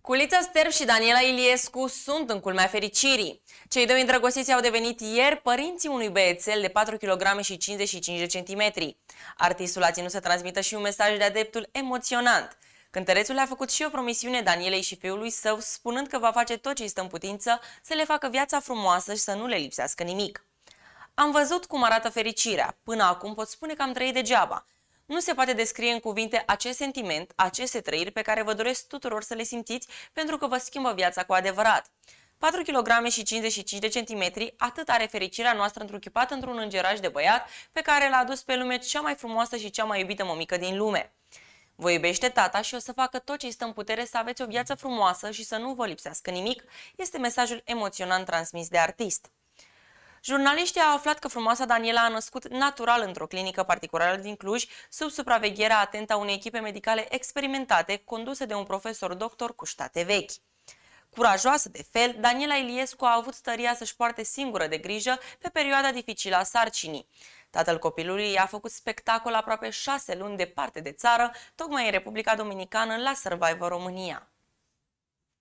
Culița Sterb și Daniela Iliescu sunt în culmea fericirii. Cei doi îndrăgostiți au devenit ieri părinții unui băiețel de 4 kg și 55 de centimetri. Artistul a ținut să transmită și un mesaj de adeptul emoționant. Cântărețul a făcut și o promisiune Danielei și fiului său, spunând că va face tot ce îi stă în putință să le facă viața frumoasă și să nu le lipsească nimic. Am văzut cum arată fericirea. Până acum pot spune că am trăit degeaba. Nu se poate descrie în cuvinte acest sentiment, aceste trăiri pe care vă doresc tuturor să le simțiți pentru că vă schimbă viața cu adevărat. 4 kg și 55 de centimetri, atât are fericirea noastră întruchipat într-un îngeraj de băiat pe care l-a adus pe lume cea mai frumoasă și cea mai iubită mămică din lume. Vă iubește tata și o să facă tot ce îi stă în putere să aveți o viață frumoasă și să nu vă lipsească nimic, este mesajul emoționant transmis de artist. Jurnaliștii au aflat că frumoasa Daniela a născut natural într-o clinică particulară din Cluj, sub supravegherea atentă a unei echipe medicale experimentate conduse de un profesor doctor cu ștate vechi. Curajoasă de fel, Daniela Iliescu a avut tăria să-și poarte singură de grijă pe perioada dificilă a sarcinii. Tatăl copilului i-a făcut spectacol aproape șase luni departe de țară, tocmai în Republica Dominicană, la Survivor România.